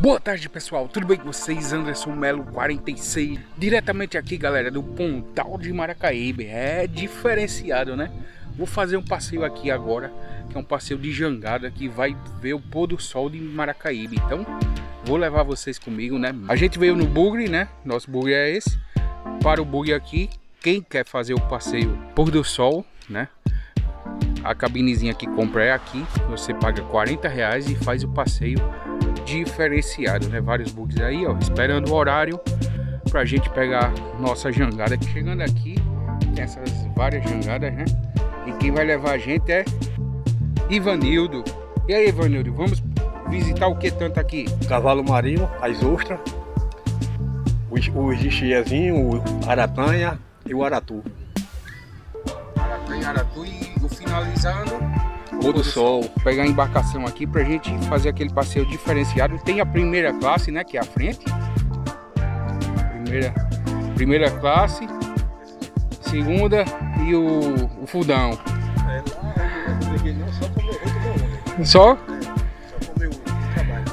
Boa tarde pessoal, tudo bem com vocês? Anderson Melo 46 Diretamente aqui galera do Pontal de Maracaíbe É diferenciado né? Vou fazer um passeio aqui agora Que é um passeio de jangada Que vai ver o pôr do sol de Maracaíbe Então vou levar vocês comigo né? A gente veio no bugre né? Nosso bugre é esse Para o bugre aqui Quem quer fazer o passeio pôr do sol né? A cabinezinha que compra é aqui Você paga 40 reais e faz o passeio diferenciado, né? Vários bugs aí, ó, esperando o horário pra gente pegar nossa jangada. Chegando aqui, tem essas várias jangadas, né? E quem vai levar a gente é Ivanildo. E aí, Ivanildo, vamos visitar o que tanto aqui? Cavalo marinho, as ostras, os, os o aratanha e o aratu. Aratanha, aratu e o finalizando Pôr do sol. Pegar a embarcação aqui pra gente fazer aquele passeio diferenciado. Tem a primeira classe, né? Que é a frente. Primeira, primeira classe. Segunda e o, o fundão. É, lá só comer Só? Só comer o trabalho.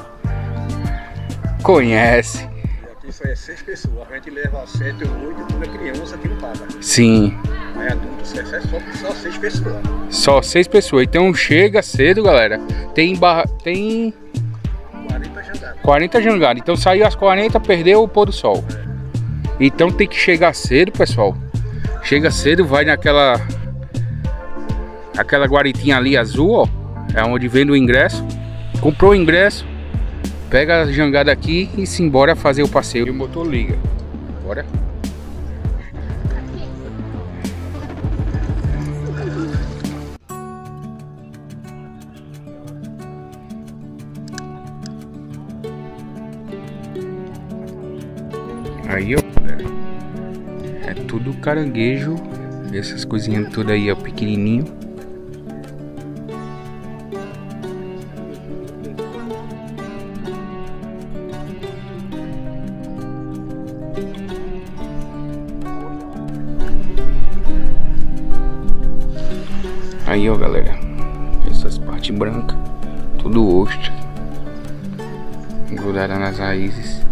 Conhece. E aqui só é seis pessoas. A gente leva sete ou oito quando é criança que não paga. Sim. Adulto, é só, só seis pessoas. Só seis pessoas. Então chega cedo, galera. Tem barra. Tem. 40 jangadas. 40 jangadas. Então saiu às 40, perdeu o pôr do sol. É. Então tem que chegar cedo, pessoal. Chega cedo, vai naquela. Aquela guaritinha ali azul, ó. É onde vende o ingresso. Comprou o ingresso. Pega a jangada aqui e se embora fazer o passeio. E o motor liga. Bora. Aí, ó, é tudo caranguejo. Essas coisinhas tudo aí, ó, pequenininho. Aí, ó, galera. Essas partes brancas, tudo ostra. Grudada nas raízes.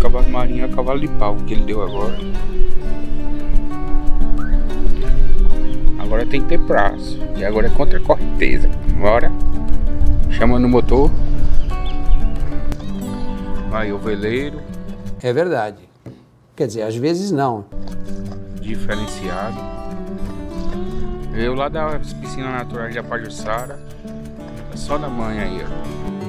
Cavalo marinho é cavalo de pau que ele deu agora. Agora tem que ter prazo. E agora é contra a corteza. Bora. Chama no motor. Aí o veleiro. É verdade. Quer dizer, às vezes não. Diferenciado. Eu lá das piscinas naturais de Apajussara. Só da manhã aí, ó.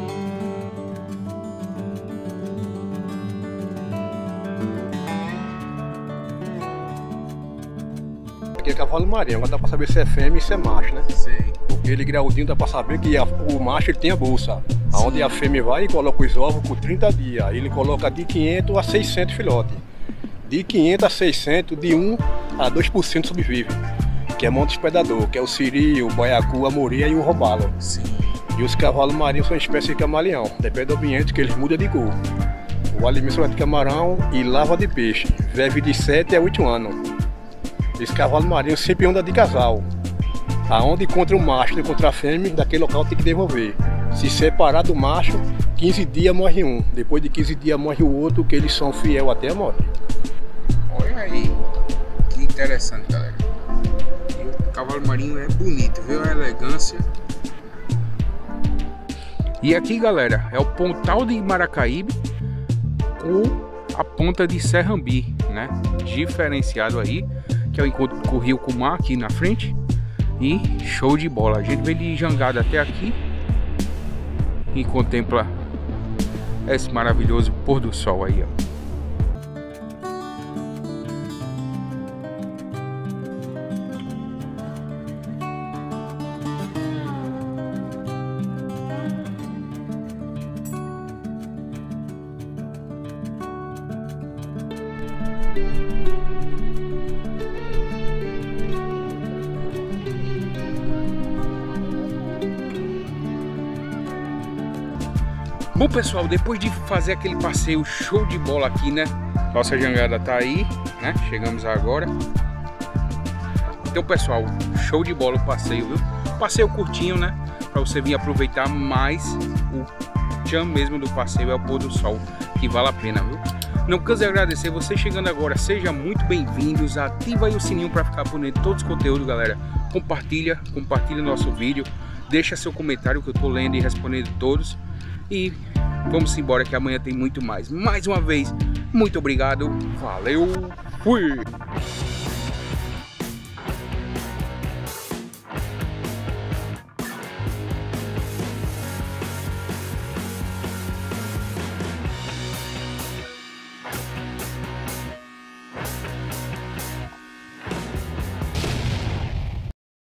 Aqui é cavalo marinho, agora dá pra saber se é fêmea e se é macho, né? Sim. Porque ele graudinho dá pra saber que a, o macho ele tem a bolsa. Sim. Aonde a fêmea vai e coloca os ovos por 30 dias. Ele coloca de 500 a 600 filhotes. De 500 a 600, de 1 a 2% sobrevive. Que é monte hospedador, que é o siri, o baiacu, a moreia e o robalo. Sim. E os cavalos marinhos são espécie de camaleão. Depende do ambiente que eles mudam de cor. O alimento é de camarão e lava de peixe. Vive de 7 a 8 anos. Esse cavalo marinho sempre anda de casal. Aonde encontra o macho encontra a fêmea, daquele local tem que devolver. Se separar do macho, 15 dias morre um. Depois de 15 dias morre o outro, que eles são fiel até a morte. Olha aí, que interessante, galera. O cavalo marinho é bonito, viu? A elegância. E aqui, galera, é o Pontal de Maracaíbe com a ponta de Serrambi, né? Diferenciado aí que é o encontro com o Rio aqui na frente. E show de bola. A gente veio de jangada até aqui e contempla esse maravilhoso pôr do sol aí, ó. Bom pessoal, depois de fazer aquele passeio show de bola aqui, né? Nossa jangada tá aí, né? Chegamos agora. Então pessoal, show de bola o passeio, viu? Passeio curtinho, né? Pra você vir aproveitar mais o tchan mesmo do passeio é o pôr do sol, que vale a pena, viu? Não canso de agradecer você chegando agora, seja muito bem-vindos, ativa aí o sininho para ficar por dentro de todos os conteúdos, galera. Compartilha, compartilha nosso vídeo, deixa seu comentário que eu tô lendo e respondendo todos. E vamos embora que amanhã tem muito mais. Mais uma vez, muito obrigado, valeu, fui!